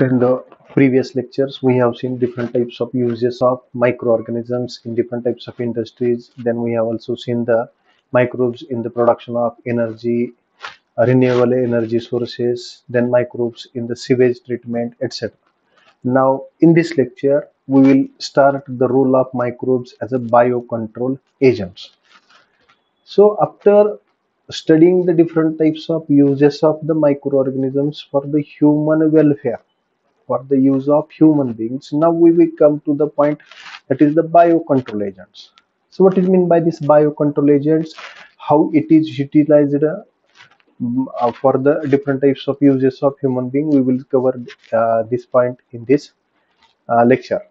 In the previous lectures, we have seen different types of uses of microorganisms in different types of industries. Then we have also seen the microbes in the production of energy, uh, renewable energy sources, then microbes in the sewage treatment, etc. Now in this lecture, we will start the role of microbes as a biocontrol agents. So after studying the different types of uses of the microorganisms for the human welfare, for the use of human beings, now we will come to the point that is the biocontrol agents. So what what is mean by this biocontrol agents? How it is utilized mm, uh, for the different types of uses of human being. We will cover uh, this point in this uh, lecture.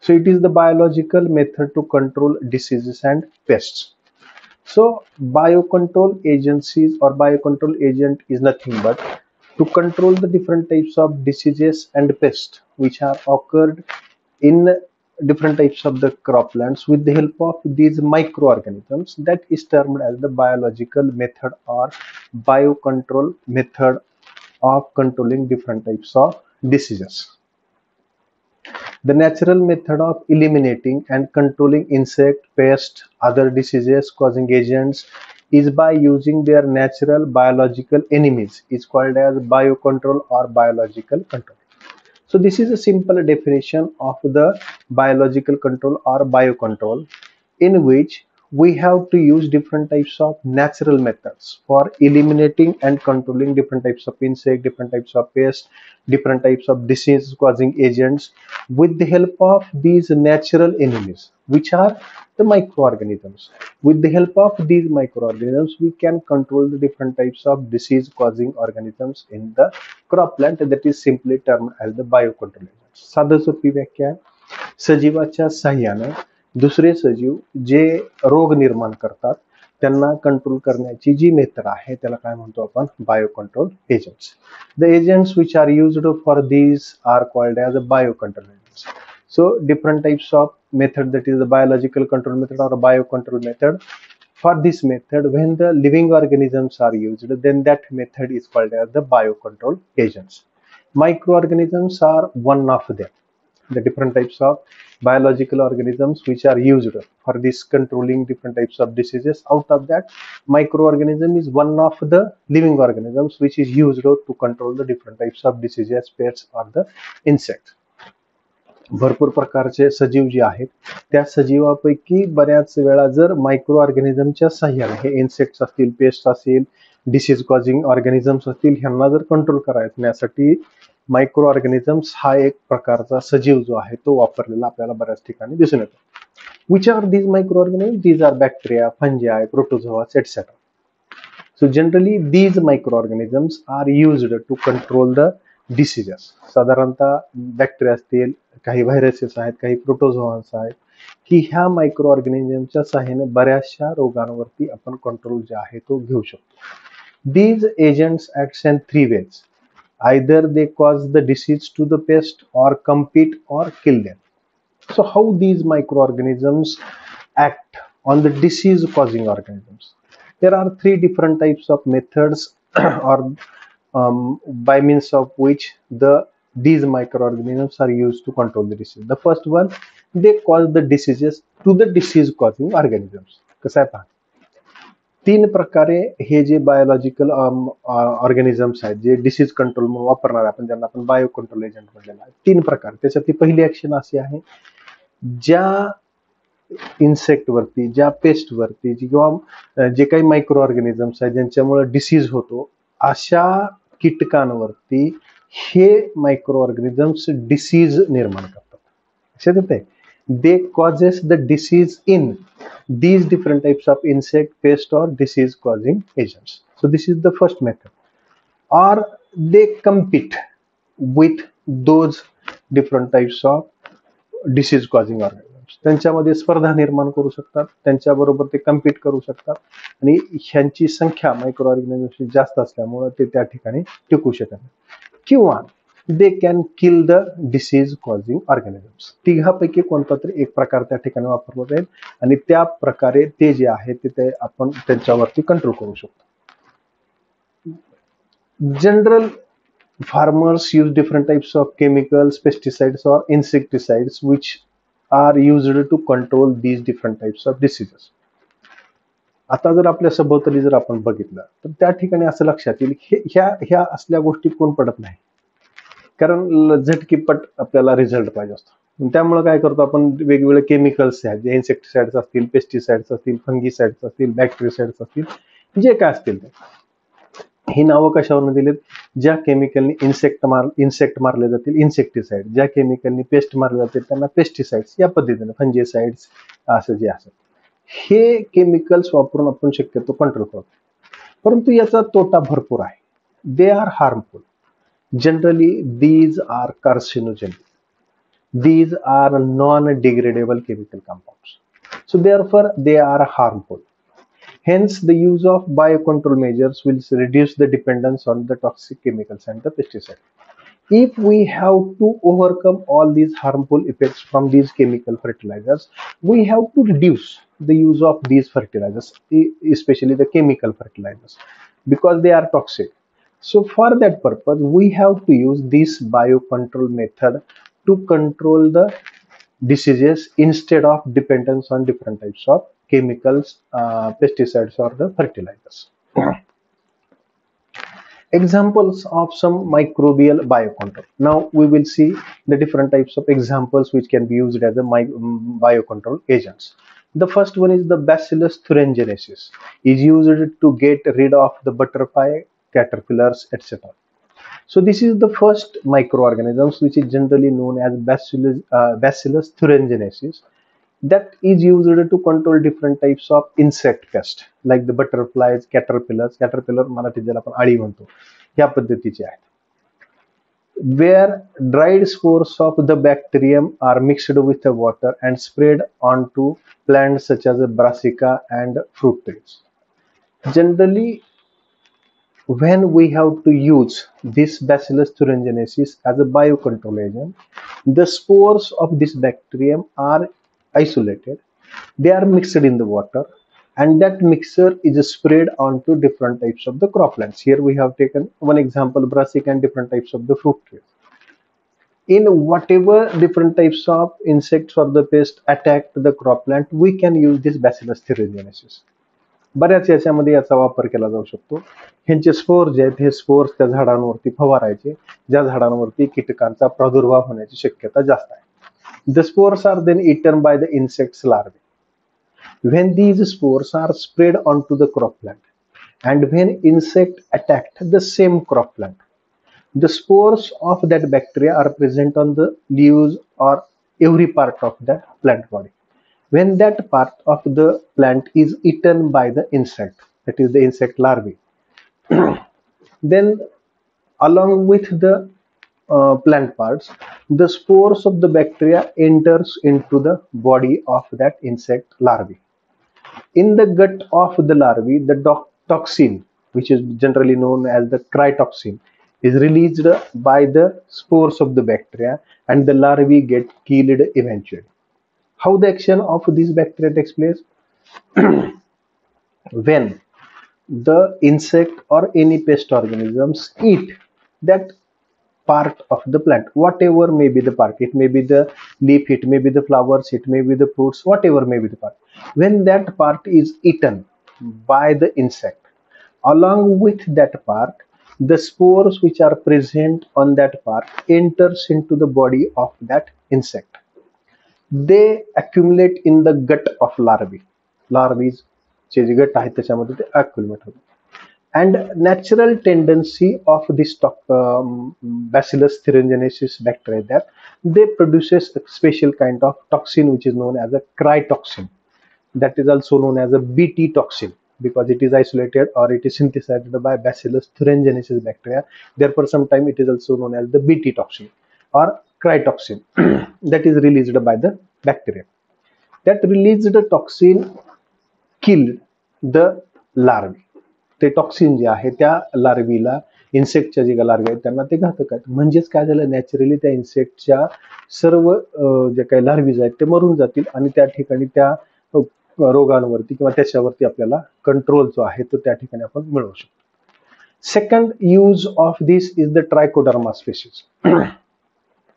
So it is the biological method to control diseases and pests. So biocontrol agencies or biocontrol agent is nothing but to control the different types of diseases and pests which have occurred in different types of the croplands with the help of these microorganisms that is termed as the biological method or biocontrol method of controlling different types of diseases. The natural method of eliminating and controlling insect, pest, other diseases causing agents is by using their natural biological enemies is called as biocontrol or biological control. So this is a simple definition of the biological control or biocontrol in which we have to use different types of natural methods for eliminating and controlling different types of insect, different types of pests, different types of disease causing agents with the help of these natural enemies which are the microorganisms with the help of these microorganisms we can control the different types of disease causing organisms in the cropland that is simply termed as the biocontrol agents साधं सोपी व्याख्या आहे. सजीवाच्या साह्याने दुसरे सजीव जे रोग निर्माण करतात त्यांना कंट्रोल करण्याची जी मेथड आहे त्याला काय म्हणतो आपण biocontrol agents the agents which are used for these are called as a biocontrol agents so different types of method that is the biological control method or a biocontrol method for this method when the living organisms are used then that method is called as the biocontrol agents microorganisms are one of them the different types of biological organisms which are used for this controlling different types of diseases out of that microorganism is one of the living organisms which is used to control the different types of diseases pests or the insects भरपूर प्रकारचे सजीव जे आहेत त्या सजीवापैकी बऱ्याच वेळा जर micro ऑर्गॅनिझमच्या सहाय्याने हे इन्सेक्ट्स असतील पेस्ट असतील डिसीज कॉझिंग ऑर्गॅनिझम्स असतील ह्यांना जर कंट्रोल करण्यासाठी मायक्रो ऑर्गॅनिझम्स हा एक प्रकारचा सजीव जो आहे तो वापरलेला आपल्याला बऱ्याच ठिकाणी दिसून येतो. Which are these microorganism these are bacteria fungi protozoas etcetera so generally these microorganisms are used to control the diseases साधारणतः बॅक्टेरिया असतील काही व्हायरसेस आहेत काही प्रोटोझोआन्स आहेत की ह्या मायक्रो ऑर्गॅनिझमच्या सहाय्याने बऱ्याचशा रोगांवरती आपण कंट्रोल जे आहे तो घेऊ शकतो. These agents acts in three ways either they cause the disease to the pest or compete or kill them. So how these microorganisms act on the disease causing organisms? There are three different types of methods or um, by means of which the these microorganisms are used to control the disease. The first one, they cause the diseases to the disease causing organisms. कसं आहे पहा तीन प्रकारे हे जे biological organisms um, आहेत जे disease control म्हणून वापरणार आपण ज्यांना आपण बायो कंट्रोल एजंट म्हणलेला आहे. तीन प्रकार. त्याच्यातली पहिली ऍक्शन अशी आहे ज्या इन्सेक्ट वरती ज्या पेस्ट वरती किंवा जे काही मायक्रो ऑर्गॅनिझम्स आहेत ज्यांच्यामुळे डिसीज होतो अशा कीटकांवरती हे मायक्रो ऑर्गॅनिझम्स डिसीज निर्माण करतात. लक्षात येते they causes the disease in these different types of insect, pest, or disease causing agents. So, this is the first method. Or they compete with those different types of disease causing organisms. त्यांच्यामध्ये स्पर्धा निर्माण करू शकतात त्यांच्याबरोबर ते compete करू शकतात आणि ह्यांची संख्या मायक्रो ऑर्गॅनिझमची जास्त असल्यामुळे ते त्या ठिकाणी टिकू शकत नाही किंवा they can kill the disease causing organisms तिघापैकी कोणता तरी एक प्रकार त्या ठिकाणी वापरला जाईल आणि त्या प्रकारे ते जे आहे ते ते आपण त्यांच्यावरती कंट्रोल करू शकतो. General farmers use different types of chemicals pesticides or insecticides which are used to control these different types of diseases. आता जर आपल्या सभोवताली जर आपण बघितलं तर त्या ठिकाणी असं लक्षात येईल ह्या ह्या असल्या गोष्टी कोण पडत नाही. कारण झटकीपट आपल्याला रिझल्ट पाहिजे असतो. त्यामुळे काय करतो आपण वेगवेगळे केमिकल्स आहेत जे इन्सेक्टिसाइड्स असतील पेस्टिसाइड्स असतील फंगीसाइड्स असतील बॅक्टेरिसाइड्स असतील जे काय असतील. ते ही नावं कशावरून दिलीत? ज्या केमिकलनी इन्सेक्ट मार इन्सेक्ट मारले जातील इन्सेक्टिसाइड ज्या केमिकलनी पेस्ट मारले जातील त्यांना पेस्टिसाइड्स या पद्धतीने फंजेसाइड्स असं जे असतात हे केमिकल्स वापरून आपण शक्यतो कंट्रोल करतो. परंतु याचा तोटा भरपूर आहे. They are harmful Generally, these are carcinogenic. These are non-degradable chemical compounds. So therefore, they are harmful. Hence, the use of biocontrol measures will reduce the dependence on the toxic chemicals and the pesticide. If we have to overcome all these harmful effects from these chemical fertilizers, we have to reduce the use of these fertilizers, especially the chemical fertilizers, because they are toxic. So for that purpose, we have to use this biocontrol method to control the diseases instead of dependence on different types of chemicals, uh, pesticides or the fertilizers. examples of some microbial biocontrol. Now we will see the different types of examples which can be used as a mm, biocontrol agents. The first one is the Bacillus thuringiensis is used to get rid of the butterfly, caterpillars, etc. So this is the first microorganisms which is generally known as Bacillus, uh, Bacillus thuringiensis that is used to control different types of insect pest like the butterflies caterpillars caterpillar Marathi ज्याला आपण आळी म्हणतो या पद्धतीचे आहेत where dried spores of the bacterium are mixed with the water and spread onto plants such as brassica and fruit trees generally when we have to use this bacillus thuringiensis as a biocontrol agent the spores of this bacterium are isolated. They are mixed in the water and that mixture is spread onto different types of the croplands. Here we have taken one example brassica and different types of the fruit trees. In whatever different types of insects or the pest attack the cropland we can use this bacillus thuringiensis बऱ्याच याच्यामध्ये याचा वापर केला जाऊ शकतो. ह्यांचे spores जे आहेत हे spores त्या झाडांवरती फवारायचे. ज्या झाडांवरती कीटकांचा प्रादुर्भाव होण्याची शक्यता जास्त आहे. The spores are then eaten by the insects larvae when these spores are spread on to the crop plant and when insect attacked the same crop plant the spores of that bacteria are present on the leaves or every part of that plant body When that part of the plant is eaten by the insect, that is the insect larvae, then along with the uh, plant parts, the spores of the bacteria enters into the body of that insect larvae. In the gut of the larvae, the toxin, which is generally known as the crytoxin, is released by the spores of the bacteria and the larvae get killed eventually. How the action of these bacteria takes place? when the insect or any pest organisms eat that part of the plant whatever may be the part it may be the leaf it may be the flowers it may be the fruits whatever may be the part when that part is eaten by the insect along with that part the spores which are present on that part enters into the body of that insect they accumulate in the gut of larvae larvae चे जे गट आहेत त्याच्यामध्ये ते accumulate होतात and natural tendency of this um, bacillus thuringiensis bacteria that they produces a special kind of toxin which is known as a crytoxin that is also known as a bt toxin because it is isolated or it is synthesized by bacillus thuringiensis bacteria therefore sometimes it is also known as the bt toxin or crytoxin that is released by the bacteria. That released toxin kill the larvae. ते toxin जे आहे त्या लार्वीला इन्सेक्टच्या जे larvae आहेत त्यांना ते घातक आहेत. म्हणजेच काय झालं? नॅचरली त्या इन्सेक्टच्या सर्व जे काही लार्वीज आहेत ते मरून जातील आणि त्या ठिकाणी त्या रोगांवरती किंवा त्याच्यावरती आपल्याला कंट्रोल जो आहे तो त्या ठिकाणी आपण मिळवू शकतो. Second use of this is the Trichoderma species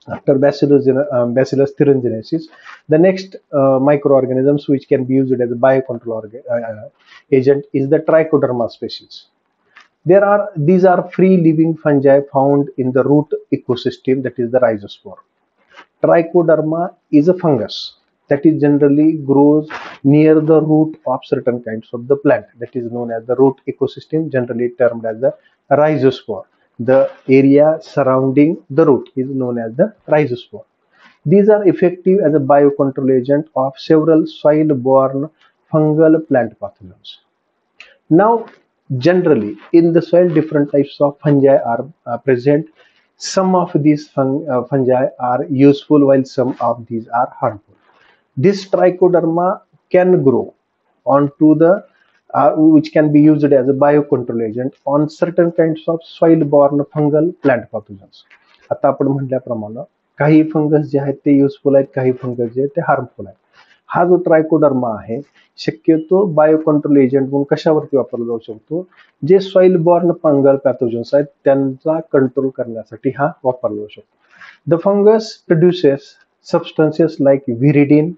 After Bacillus, uh, Bacillus thuringiensis, the next uh, microorganisms which can be used as a biocontrol uh, agent is the Trichoderma species. There are these are free living fungi found in the root ecosystem that is the rhizosphere. Trichoderma is a fungus that is generally grows near the root of certain kinds of the plant that is known as the root ecosystem generally termed as the rhizosphere the area surrounding the root is known as the rhizosphere these are effective as a biocontrol agent of several soil borne fungal plant pathogens now generally in the soil different types of fungi are uh, present. Some of these fung uh, fungi are useful while some of these are harmful. This trichoderma can grow onto the uh, which can be used as a biocontrol agent on certain kinds of soil borne fungal plant pathogens. आता आपण म्हटल्याप्रमाणे काही fungus जे आहेत ते useful आहेत काही fungus जे आहेत ते हार्मफुल आहेत. हा जो ट्रायकोडर्मा आहे शक्यतो बायोकंट्रोल एजंट म्हणून कशावरती वापरला जाऊ शकतो? जे सॉइल बॉर्न फंगल पॅथोजन्स आहेत त्यांचा कंट्रोल करण्यासाठी हा वापरला जाऊ शकतो. The fungus produces substances like viridin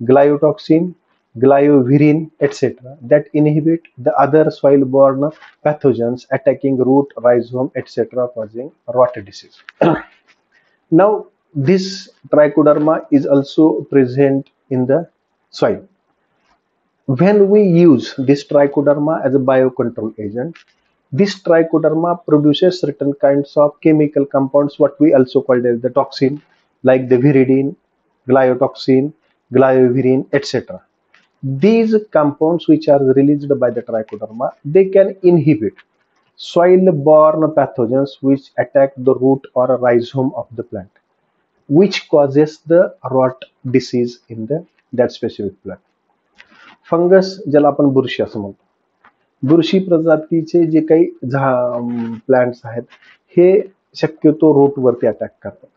gliotoxin gliovirin, etc. that inhibit the other soil-borne pathogens attacking root, rhizome, etc. causing rot disease. now, this trichoderma is also present in the soil. When we use this trichoderma as a biocontrol agent, this trichoderma produces certain kinds of chemical compounds, what we also call as the toxin, like the viridin, gliotoxin, gliovirin, etc These compounds which are released by the trichoderma, they can inhibit soil-borne pathogens which attack the root or rhizome of the plant, which causes the rot disease in the that specific plant. Fungus ज्याला आपण बुरशी असं म्हणतो बुरशी प्रजातीचे जे काही Jha plants आहेत हे शक्यतो रूटवरती attack करतात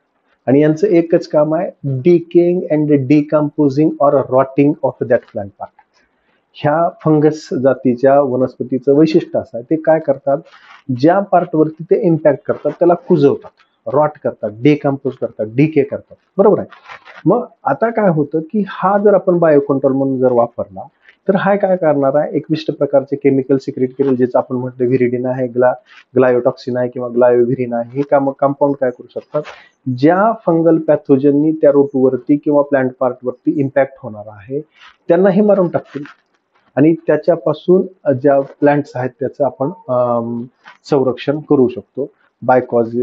आणि यांचं एकच काम आहे decaying and decomposing or rotting of that plant part ह्या फंगस जातीच्या वनस्पतीचं वैशिष्ट्य असं आहे. ते काय करतात? ज्या पार्टवरती ते इम्पॅक्ट करतात त्याला कुजवतात रॉट करतात डिकम्पोज करतात डीके करतात. बरोबर आहे? मग आता काय होतं की हा जर आपण बायोकंट्रोल म्हणून जर वापरला तर हा काय करणार आहे? एकविष्ट प्रकारचे केमिकल सिक्रेट केलेले ज्याचं आपण म्हटलं व्हिरिडिन आहे ग्ला ग्लायोटॉक्सिन आहे किंवा ग्लायोव्हिरिन आहे. हे काम कंपाऊंड काय करू शकतात? ज्या फंगल पॅथोजननी त्या रोटवरती किंवा प्लांट पार्टवरती इम्पॅक्ट होणार आहे त्यांना हे मारून टाकतील. आणि त्याच्यापासून ज्या प्लांट्स आहेत त्याचं आपण संरक्षण करू शकतो. By cause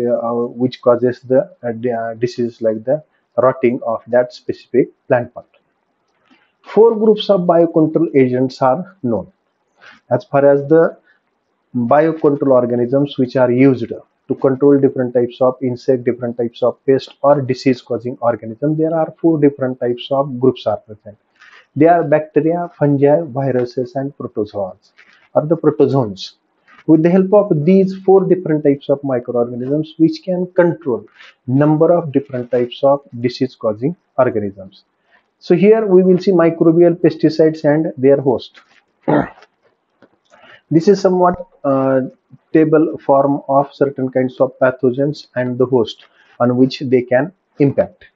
which causes the disease like the rotting of that specific plant part four groups of biocontrol agents are known. As far as the biocontrol organisms which are used to control different types of insect different types of pest or disease causing organisms there are four different types of groups are present. They are bacteria fungi viruses and protozoans. Or the protozoans. With the help of these four different types of microorganisms which can control number of different types of disease causing organisms so here we will see microbial pesticides and their host. this is somewhat uh, table form of certain kinds of pathogens and the host on which they can impact.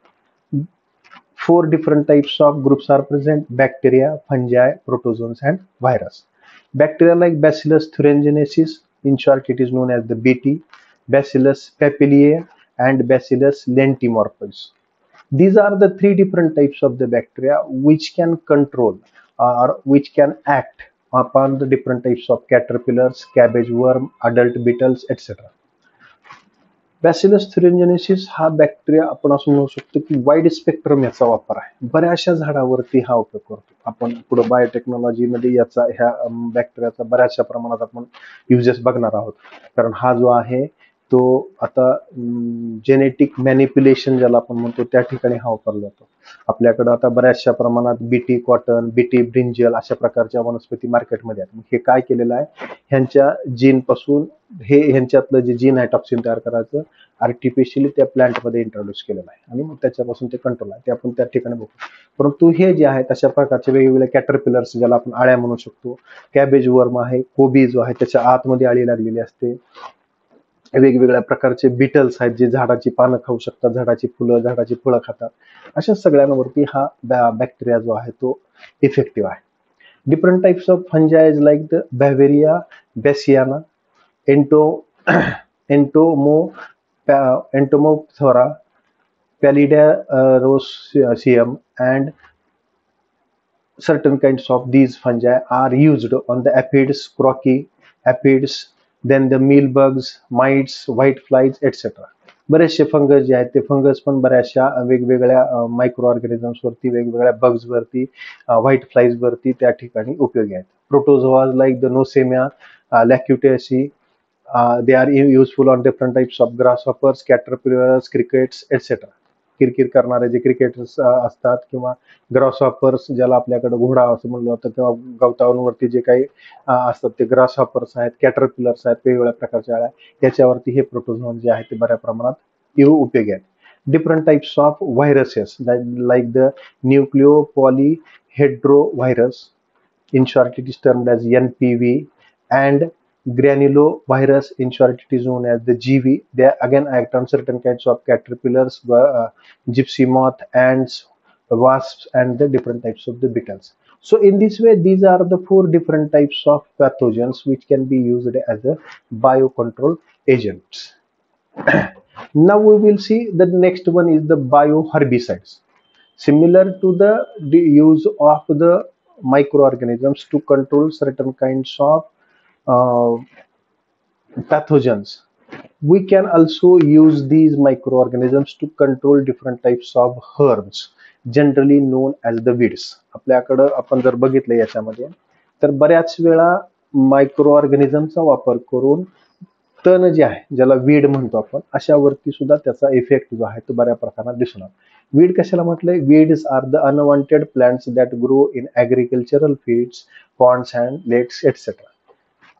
Four different types of groups are present, bacteria, fungi, protozoans and virus. Bacteria like Bacillus thuringiensis, in short it is known as the BT, Bacillus popilliae and Bacillus lentimorbus these are the three different types of the bacteria which can control or which can act upon the different types of caterpillars cabbage worm adult beetles etc Bacillus thuringiensis हा bacteria आपण असं म्हणू शकतो की wide spectrum याचा वापर आहे बऱ्याचशा झाडावरती हा उपयोग करतो आपण पुढे बायोटेक्नॉलॉजीमध्ये याचा ह्या बॅक्टेरियाचा बऱ्याचशा प्रमाणात आपण युजेस बघणार आहोत कारण हा जो आहे तो आता जेनेटिक मॅनिप्युलेशन ज्याला आपण म्हणतो त्या ठिकाणी हा वापरला जातो. आपल्याकडं आता बऱ्याचशा प्रमाणात बीटी कॉटन बीटी ब्रिंजल अशा प्रकारच्या वनस्पती मार्केटमध्ये आहेत. हे काय केलेलं आहे? ह्यांच्या जीन पासून हे ह्यांच्यातलं जे जीन आहे टॉक्सिन तयार करायचं आर्टिफिशियली त्या प्लांटमध्ये इंट्रोड्यूस केलेलं आहे. आणि मग त्याच्यापासून ते कंट्रोल आहे. ते आपण त्या ठिकाणी बघू. परंतु हे जे आहे तशा प्रकारचे वेगवेगळे कॅटरपिलर्स ज्याला आपण आळ्या म्हणू शकतो कॅबेज वर्म आहे कोबी जो आहे त्याच्या आतमध्ये आळी लागलेली असते. वेगवेगळ्या प्रकारचे बिटल्स आहेत जे झाडाची पानं खाऊ शकतात झाडाची फुलं झाडाची फळं खातात. अशा सगळ्यांवरती हा बॅक्टेरिया जो आहे तो इफेक्टिव्ह आहे. Different types of fungi like the Beauveria bassiana ento entomo Entomophthora pallidariosium and certain kinds of these fungi are used on the aphids, croci, aphids, then the mealybugs mites whiteflies etcetera बरेचसे fungus जे आहेत ते fungus पण बऱ्याचशा वेगवेगळ्या micro ऑर्गॅनिझम्सवरती वेगवेगळ्या बग्सवरती white फ्लाईजवरती त्या ठिकाणी उपयोगी आहेत. Protozoas like the Nosema locustae they are useful on different types of grasshoppers caterpillars crickets etcetera किरकिर करणारे जे क्रिकेटर्स असतात किंवा ग्रास हॉपर्स ज्याला आपल्याकडे घोडा असं म्हणलं जातं किंवा गवतावरती जे काही असतात ते ग्रास हॉपर्स आहेत कॅटरपिलर्स आहेत वेगवेगळ्या प्रकारच्या आळ्या याच्यावरती हे प्रोटोझोन जे आहे ते बऱ्या प्रमाणात येऊ उपयोगी आहेत. Different types of viruses like the nucleopolyhedrovirus in short it is termed as NPV and granulovirus in short it is known as the GV they again act on certain kinds of caterpillars uh, gypsy moth ants wasps and the different types of the beetles. So in this way these are the four different types of pathogens which can be used as a biocontrol agents. Now we will see the next one is the bioherbicides. Similar to the, the use of the microorganisms to control certain kinds of Uh, pathogens. We can also use these microorganisms to control different types of herbs, generally known as the weeds. आपल्याकडं आपण जर बघितलं याच्यामध्ये तर बऱ्याच वेळा micro ऑर्गॅनिझमचा वापर करून तण जे आहे ज्याला वीड म्हणतो आपण अशावरती सुद्धा त्याचा इफेक्ट जो आहे तो बऱ्या प्रकारात दिसून वीड कशाला म्हटलंय weeds are the unwanted plants that grow in agricultural fields ponds and lakes etcetera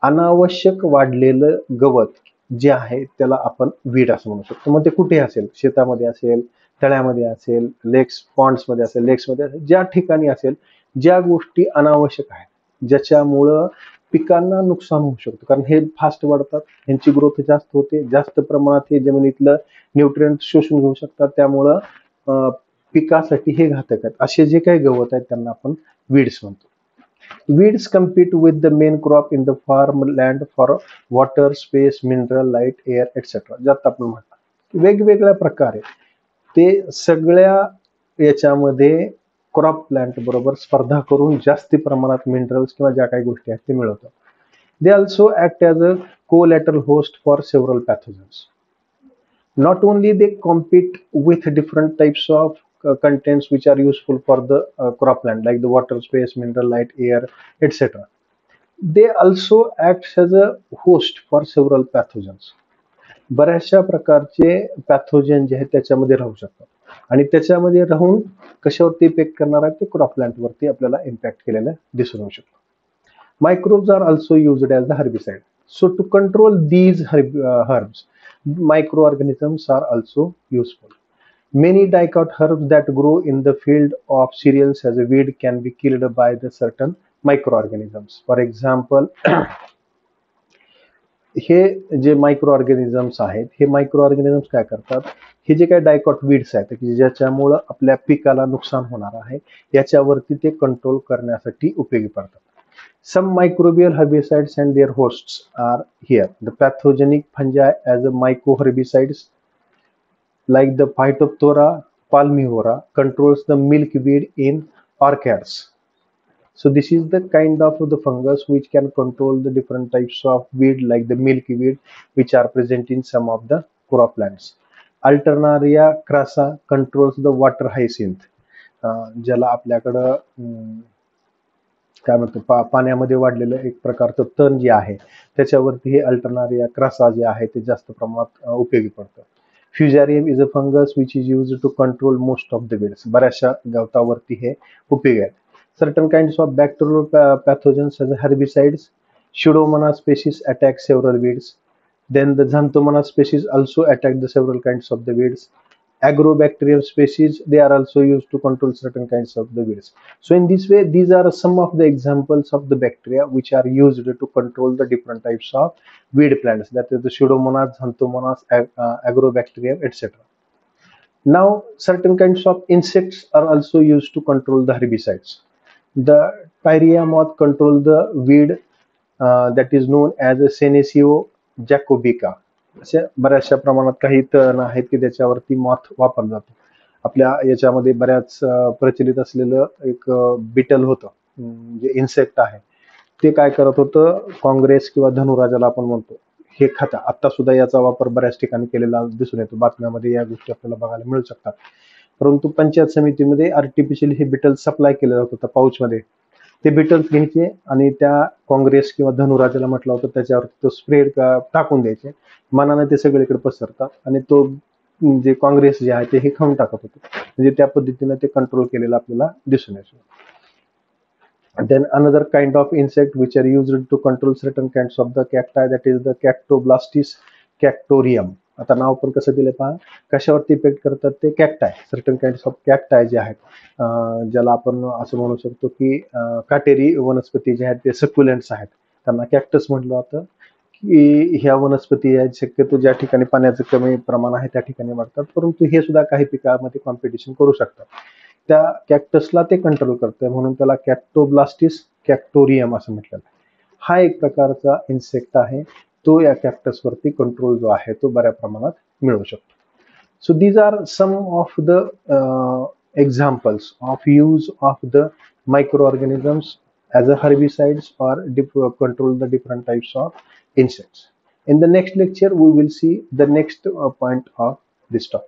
अनावश्यक वाढलेलं गवत जे आहे त्याला आपण वीड असं म्हणू शकतो. मग ते कुठे असेल? शेतामध्ये असेल तळ्यामध्ये असेल लेक्स पॉन्ड्समध्ये असेल लेक्समध्ये असेल ज्या ठिकाणी असेल ज्या गोष्टी अनावश्यक आहेत ज्याच्यामुळं पिकांना नुकसान होऊ शकतं. कारण हे फास्ट वाढतात यांची ग्रोथ जास्त होते जास्त प्रमाणात हे जमिनीतलं न्यूट्रियंट शोषून घेऊ शकतात. त्यामुळं पिकासाठी हे घातक आहेत. असे जे काही गवत आहेत त्यांना आपण वीड्स म्हणतो. weeds compete with the main crop in the farmland for water space mineral light air etc ज्यात आपण म्हणतात वेगवेगळ्या प्रकारे ते सगळ्या याच्यामध्ये क्रॉप प्लांट बरोबर स्पर्धा करून जास्ती प्रमाणात मिनरल्स किंवा ज्या काही गोष्टी आहेत ते मिळवतात they also act as a collateral host for several pathogens not only they compete with different types of uh, contents which are useful for the uh, cropland like the water space mineral light air etc they also act as a host for several pathogens बऱ्याचशा प्रकारचे pathogen जे आहेत त्याच्यामध्ये राहू शकतात आणि त्याच्यामध्ये राहून कशावरती effect करणार आहे ते क्रॉपलँड वरती आपल्याला इम्पॅक्ट केलेलं दिसून येऊ शकतो microbes are also used as the herbicide so to control these herbs microorganisms are also useful. Many dicot herbs that grow in the field of cereals as a weed can be killed by the certain microorganisms. For example, हे जे microorganisms आहेत हे micro organisms काय करतात हे जे काही dicot weeds आहेत की ज्याच्यामुळं आपल्या पिकाला नुकसान होणार आहे याच्यावरती ते कंट्रोल करण्यासाठी उपयोगी पडतात Some microbial herbicides and their hosts are here. The pathogenic fungi as a mycoherbicides like the Phytophthora palmivora controls the milkweed in orchids. So this is the kind of the fungus which can control the different types of weed like the milkweed which are present in some of the crop-plants. Alternaria crassa controls the water hyacinth. ज्याला आपल्याकडं काय म्हणतो पा पाण्यामध्ये वाढलेलं एक प्रकारचं तण जे आहे त्याच्यावरती हे अल्टरनारिया क्रासा जे आहे ते जास्त प्रमाणात उपयोगी पडतं फ्युजारियम is a fungus which is use to control most of the weeds बऱ्याचशा गवतावरती हे उपयोगी आहे certain kinds of bacterial pathogens as herbicides Pseudomonas species attack several weeds. Then the Xanthomonas species also attack the several kinds of the weeds. Agrobacterium species they are also used to control certain kinds of the weeds. So in this way, these are some of the examples of the bacteria which are used to control the different types of weed plants. That is the Pseudomonas, Xanthomonas, ag- uh, Agrobacterium, etc. Now, certain kinds of insects are also used to control the herbicides. The Tyria moth control the weed uh, that is known as a Senecio jacobaea. अशा बऱ्याचशा प्रमाणात काही तण आहेत की त्याच्यावरती moth वापरला जातो. आपल्या याच्यामध्ये बऱ्याच प्रचलित असलेलं एक बिटल होतं. जे इन्सेक्ट आहे. ते काय करत होतं? काँग्रेस किंवा धनुराजाला आपण म्हणतो. हे खाता. आता सुद्धा याचा वापर बऱ्याच ठिकाणी केलेला दिसून येतो. बातम्यामध्ये या गोष्टी आपल्याला बघायला मिळू शकतात. परंतु पंचायत समितीमध्ये आर्टिफिशियल हे बिटल सप्लाय केलं जात होतं. पाऊचमध्ये ते बिटल्स घ्यायचे आणि त्या काँग्रेस किंवा धनुराजाला म्हटलं होतं त्याच्यावर तो स्प्रेड टाकून द्यायचे मनाने ते सगळीकडे पसरतात आणि तो अं, जे काँग्रेस जे आहे ते हे खाऊन टाकत होते म्हणजे त्या पद्धतीने ते कंट्रोल केलेलं आपल्याला दिसून येतो then another kind of insect which are used to control certain kinds of the cacti that is the cactoblastis cactorium आता नाव पण कसं दिलं पहा. कशावरती इफेक्ट करतात ते cacti certain kinds of cacti जे आहेत. ज्याला आपण असं म्हणू शकतो की काटेरी वनस्पती जे आहेत ते सक्युलेंट्स आहेत. त्यांना कॅक्टस म्हटलं जातं. की ह्या वनस्पती आहेत शक्यतो ज्या ठिकाणी पाण्याचं कमी प्रमाण आहे त्या ठिकाणी वाढतात. परंतु हे सुद्धा काही पिकामध्ये कॉम्पिटिशन करू शकतात. त्या कॅक्टसला ते कंट्रोल करतं म्हणून त्याला कॅक्टोब्लास्टिस कॅक्टोरियम असं म्हटलेलं आहे. हा एक प्रकारचा इन्सेक्ट आहे. तो या कॅक्टसवरती कंट्रोल जो आहे तो बऱ्या प्रमाणात मिळू शकतो so these are some of the examples of use of the micro organisms as a herbicides or dip- control the different types of insects. In the next lecture, we will see the next uh, point of this topic.